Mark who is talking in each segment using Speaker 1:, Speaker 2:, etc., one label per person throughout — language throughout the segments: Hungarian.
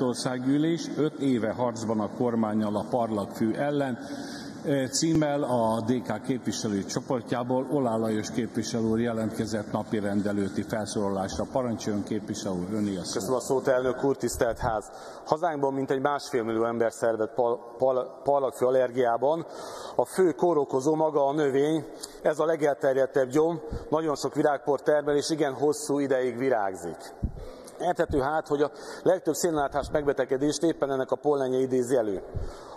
Speaker 1: Országgyűlés öt éve harcban a kormányjal a parlagfű ellen. E, címmel a DK képviselő csoportjából Olá Lajos képviselő úr jelentkezett napi rendelőti felszólalásra. Parancsoljon képviselő úr, öné a szó.
Speaker 2: Köszönöm a szót, elnök úr, tisztelt ház. Hazánkban mintegy másfél millió ember szervet pal, pal, parlagfű allergiában. A fő kórokozó maga a növény, ez a legelterjedtebb gyom, nagyon sok virágpor termel, és igen hosszú ideig virágzik. Érthető hát, hogy a legtöbb szénláthás megbetegedést éppen ennek a pollenje idézi elő.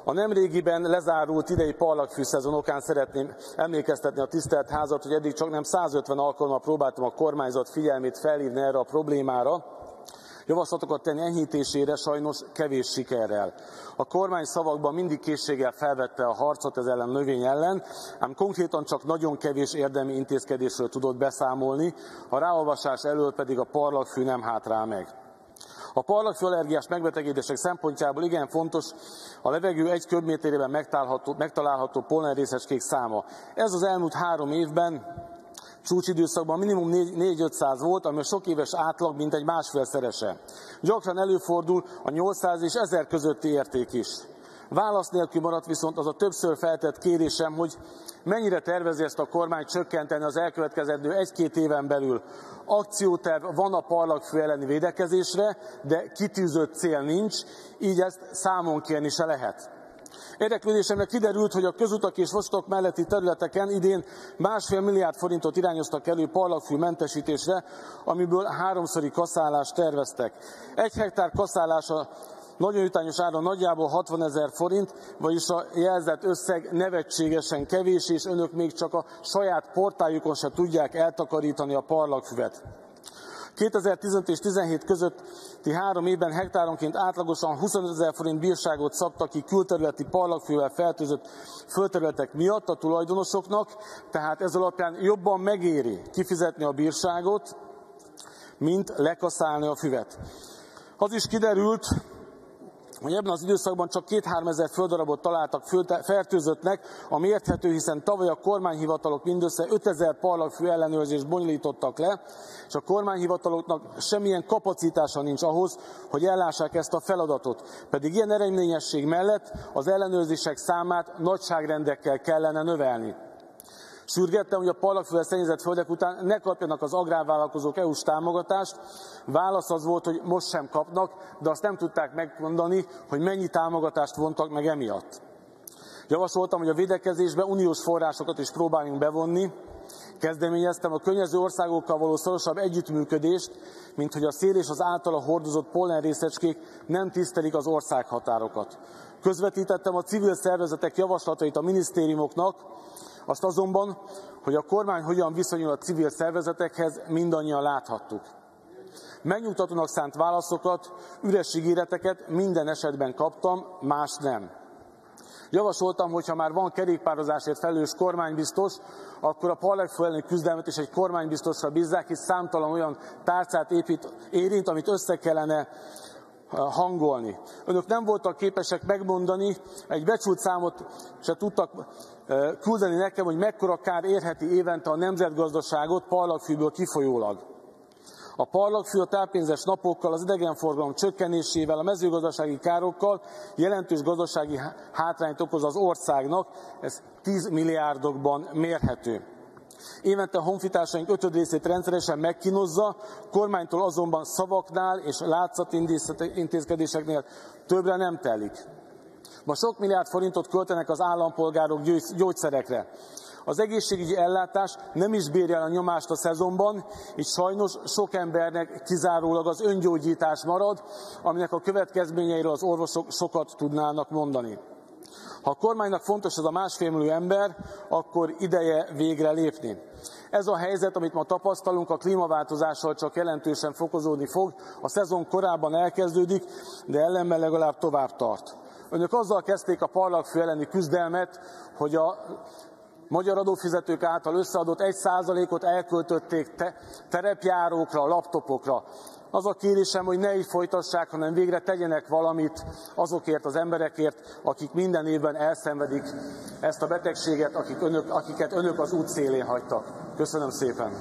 Speaker 2: A nemrégiben lezárult idei parlagfű szezon okán szeretném emlékeztetni a tisztelt házat, hogy eddig csak nem 150 alkalommal próbáltam a kormányzat figyelmét felhívni erre a problémára, javaslatokat tenni enyhítésére sajnos kevés sikerrel. A kormány szavakban mindig készséggel felvette a harcot ez ellen növény ellen, ám konkrétan csak nagyon kevés érdemi intézkedésről tudott beszámolni, a ráolvasás elől pedig a parlagfű nem hátrál meg. A parlagfű allergiás megbetegedések szempontjából igen fontos a levegő egy köbméterében megtalálható, megtalálható pollenrészecskék száma. Ez az elmúlt három évben csúcsidőszakban minimum 4-500 volt, ami a sok éves átlag mint egy másfélszerese. Gyakran előfordul a 800 és 1000 közötti érték is. Válasz nélkül maradt viszont az a többször feltett kérésem, hogy mennyire tervezi ezt a kormány csökkenteni az elkövetkezendő egy-két éven belül. Akcióterv van a parlagfő elleni védekezésre, de kitűzött cél nincs, így ezt számon kérni se lehet. Érdeklődésemre kiderült, hogy a közutak és vasutak melletti területeken idén másfél milliárd forintot irányoztak elő parlagfű mentesítésre, amiből háromszori kaszálást terveztek. Egy hektár kaszálása nagyon jutányos áron nagyjából 60 ezer forint, vagyis a jelzett összeg nevetségesen kevés, és önök még csak a saját portájukon se tudják eltakarítani a parlagfüvet. 2015 és 17 közötti három évben hektáronként átlagosan 25 ezer forint bírságot szabtak ki külterületi parlagfővel fertőzött földterületek miatt a tulajdonosoknak, tehát ez alapján jobban megéri kifizetni a bírságot, mint lekaszálni a füvet. Az is kiderült, hogy ebben az időszakban csak két-három ezer földarabot találtak fertőzöttnek, ami érthető, hiszen tavaly a kormányhivatalok mindössze 5000 parlagfű ellenőrzést bonyolítottak le, és a kormányhivataloknak semmilyen kapacitása nincs ahhoz, hogy ellássák ezt a feladatot. Pedig ilyen eredményesség mellett az ellenőrzések számát nagyságrendekkel kellene növelni. Sürgettem, hogy a parlagfővel szennyezett földek után ne kapjanak az agrárvállalkozók EU-s támogatást. Válasz az volt, hogy most sem kapnak, de azt nem tudták megmondani, hogy mennyi támogatást vontak meg emiatt. Javasoltam, hogy a védekezésbe uniós forrásokat is próbáljunk bevonni, Kezdeményeztem a környező országokkal való szorosabb együttműködést, mint hogy a szél és az általa hordozott pollenrészecskék nem tisztelik az országhatárokat. Közvetítettem a civil szervezetek javaslatait a minisztériumoknak, azt azonban, hogy a kormány hogyan viszonyul a civil szervezetekhez, mindannyian láthattuk. Megnyugtatónak szánt válaszokat, üres ígéreteket minden esetben kaptam, más nem. Javasoltam, hogy ha már van kerékpározásért felelős kormánybiztos, akkor a parlagfő elleni küzdelmet is egy kormánybiztosra bízzák, hisz számtalan olyan tárcát épít, érint, amit össze kellene hangolni. Önök nem voltak képesek megmondani, egy becsült számot se tudtak küldeni nekem, hogy mekkora kár érheti évente a nemzetgazdaságot parlagfűből kifolyólag. A parlagfű a tápénzes napokkal, az idegenforgalom csökkenésével, a mezőgazdasági károkkal jelentős gazdasági hátrányt okoz az országnak, ez 10 milliárdokban mérhető. Évente a honfitársaink ötöd részét rendszeresen megkínozza, kormánytól azonban szavaknál és látszatintézkedéseknél többre nem telik. Ma sok milliárd forintot költenek az állampolgárok gyógyszerekre. Az egészségügyi ellátás nem is bírja a nyomást a szezonban, így sajnos sok embernek kizárólag az öngyógyítás marad, aminek a következményeiről az orvosok sokat tudnának mondani. Ha a kormánynak fontos ez a másfél ember, akkor ideje végre lépni. Ez a helyzet, amit ma tapasztalunk, a klímaváltozással csak jelentősen fokozódni fog. A szezon korábban elkezdődik, de ellenben legalább tovább tart. Önök azzal kezdték a parlagfő elleni küzdelmet, hogy a magyar adófizetők által összeadott 1%-ot elköltötték te, terepjárókra, laptopokra. Az a kérésem, hogy ne így folytassák, hanem végre tegyenek valamit azokért az emberekért, akik minden évben elszenvedik ezt a betegséget, akik önök, akiket önök az út szélén hagytak. Köszönöm szépen!